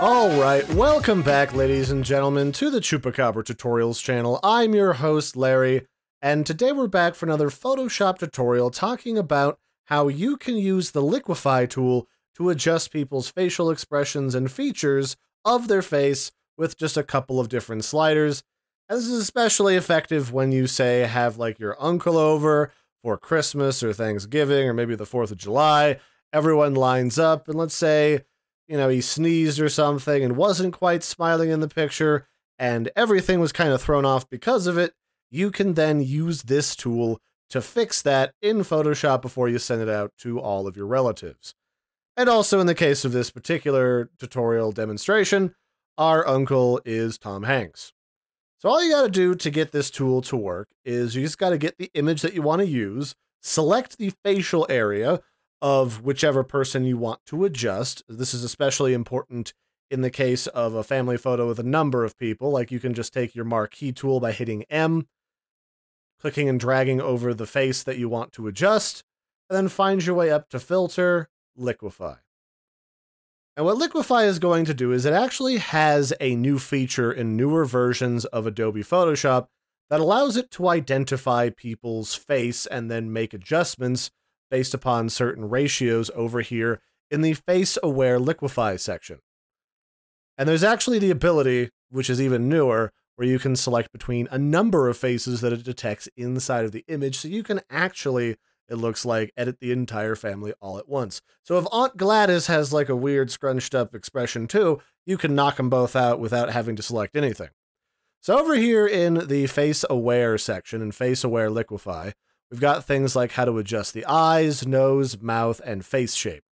Alright, welcome back, ladies and gentlemen, to the Chupacabra Tutorials channel. I'm your host, Larry, and today we're back for another Photoshop tutorial talking about how you can use the Liquify tool to adjust people's facial expressions and features of their face with just a couple of different sliders. And this is especially effective when you, say, have like your uncle over for Christmas or Thanksgiving or maybe the 4th of July. Everyone lines up, and let's say you know, he sneezed or something and wasn't quite smiling in the picture, and everything was kind of thrown off because of it, you can then use this tool to fix that in Photoshop before you send it out to all of your relatives. And also, in the case of this particular tutorial demonstration, our uncle is Tom Hanks. So, all you got to do to get this tool to work is you just got to get the image that you want to use, select the facial area, of whichever person you want to adjust. This is especially important in the case of a family photo with a number of people. Like you can just take your marquee tool by hitting M, clicking and dragging over the face that you want to adjust, and then find your way up to Filter, Liquify. And what Liquify is going to do is it actually has a new feature in newer versions of Adobe Photoshop that allows it to identify people's face and then make adjustments based upon certain ratios over here in the face aware liquify section. And there's actually the ability, which is even newer, where you can select between a number of faces that it detects inside of the image. So you can actually, it looks like, edit the entire family all at once. So if Aunt Gladys has like a weird scrunched up expression too, you can knock them both out without having to select anything. So over here in the face aware section and face aware liquify, We've got things like how to adjust the eyes, nose, mouth, and face shape.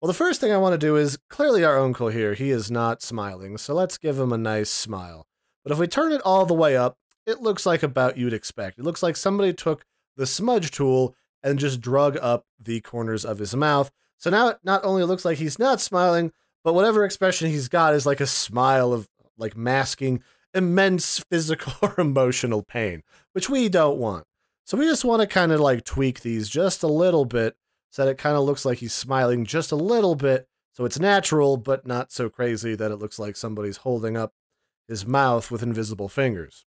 Well, the first thing I want to do is clearly our uncle here, he is not smiling, so let's give him a nice smile. But if we turn it all the way up, it looks like about you'd expect. It looks like somebody took the smudge tool and just drug up the corners of his mouth. So now it not only looks like he's not smiling, but whatever expression he's got is like a smile of like masking immense physical or emotional pain, which we don't want. So we just want to kind of like tweak these just a little bit so that it kind of looks like he's smiling just a little bit. So it's natural, but not so crazy that it looks like somebody's holding up his mouth with invisible fingers.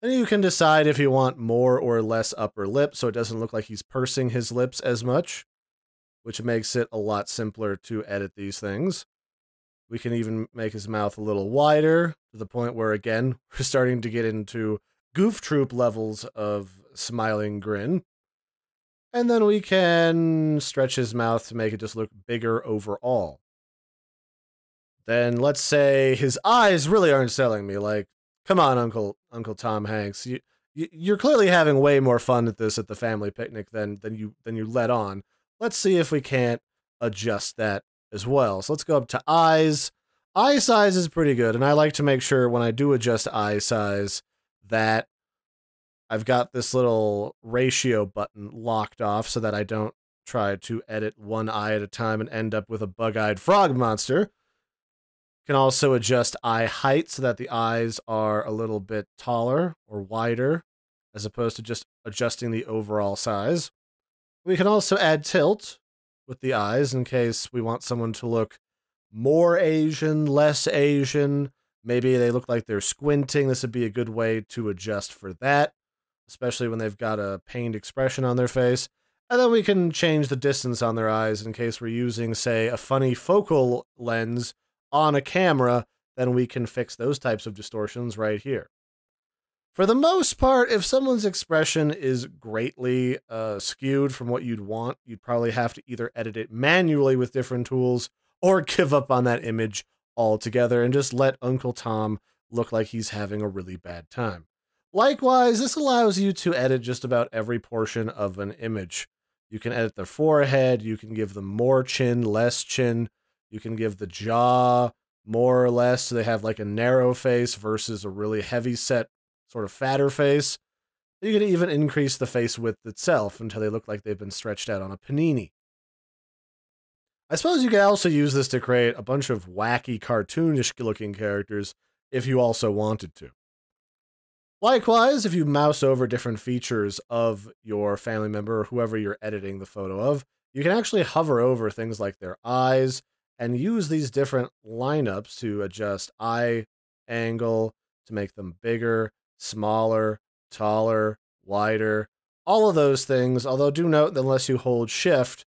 Then you can decide if you want more or less upper lip so it doesn't look like he's pursing his lips as much, which makes it a lot simpler to edit these things. We can even make his mouth a little wider to the point where, again, we're starting to get into goof troop levels of smiling grin. And then we can stretch his mouth to make it just look bigger overall. Then let's say his eyes really aren't selling me. Like, come on, Uncle Uncle Tom Hanks, you, you you're clearly having way more fun at this at the family picnic than than you than you let on. Let's see if we can't adjust that as well. So let's go up to eyes. Eye size is pretty good, and I like to make sure when I do adjust eye size that I've got this little ratio button locked off so that I don't try to edit one eye at a time and end up with a bug-eyed frog monster. Can also adjust eye height so that the eyes are a little bit taller or wider as opposed to just adjusting the overall size. We can also add tilt with the eyes in case we want someone to look more Asian, less Asian, Maybe they look like they're squinting. This would be a good way to adjust for that, especially when they've got a pained expression on their face. And then we can change the distance on their eyes in case we're using, say, a funny focal lens on a camera, then we can fix those types of distortions right here. For the most part, if someone's expression is greatly uh, skewed from what you'd want, you'd probably have to either edit it manually with different tools or give up on that image all together and just let Uncle Tom look like he's having a really bad time. Likewise, this allows you to edit just about every portion of an image. You can edit the forehead, you can give them more chin, less chin, you can give the jaw more or less so they have like a narrow face versus a really heavy set, sort of fatter face. You can even increase the face width itself until they look like they've been stretched out on a panini. I suppose you could also use this to create a bunch of wacky, cartoonish looking characters if you also wanted to. Likewise, if you mouse over different features of your family member or whoever you're editing the photo of, you can actually hover over things like their eyes and use these different lineups to adjust eye angle, to make them bigger, smaller, taller, wider, all of those things. Although, do note that unless you hold shift,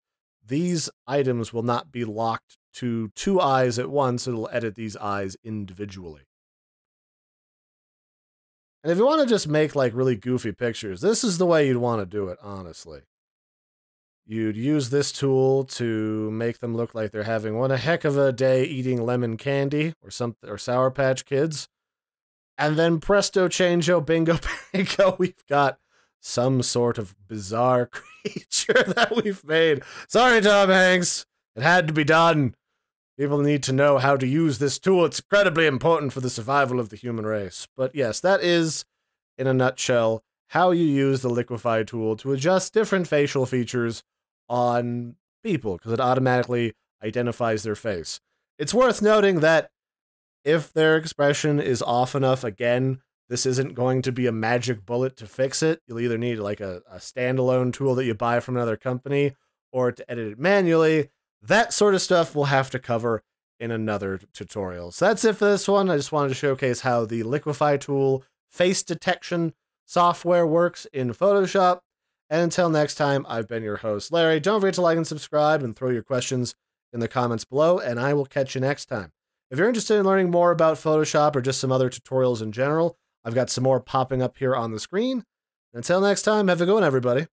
these items will not be locked to two eyes at once. It'll edit these eyes individually. And if you want to just make like really goofy pictures, this is the way you'd want to do it, honestly. You'd use this tool to make them look like they're having one a heck of a day eating lemon candy or something or Sour Patch Kids. And then presto changeo bingo bingo, we've got some sort of bizarre creature that we've made. Sorry, Tom Hanks. It had to be done. People need to know how to use this tool. It's incredibly important for the survival of the human race. But yes, that is, in a nutshell, how you use the Liquify tool to adjust different facial features on people, because it automatically identifies their face. It's worth noting that if their expression is off enough, again, this isn't going to be a magic bullet to fix it. You'll either need like a, a standalone tool that you buy from another company or to edit it manually. That sort of stuff we'll have to cover in another tutorial. So that's it for this one. I just wanted to showcase how the Liquify tool face detection software works in Photoshop. And until next time, I've been your host, Larry. Don't forget to like and subscribe and throw your questions in the comments below, and I will catch you next time. If you're interested in learning more about Photoshop or just some other tutorials in general, I've got some more popping up here on the screen. Until next time, have a good one, everybody.